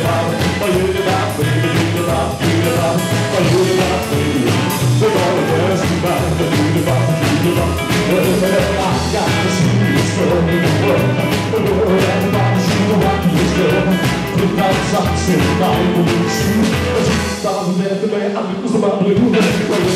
about, oh you did about, baby, you did about, you did about, oh you did about, baby. We're gonna dance about the you did about, you did about. Well, I got the sweetest girl in the world. The world and the body, she's the rockiest girl. Put down socks and I will lose you. She's the man, I lose my blue.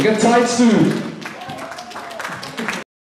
We got tight suit.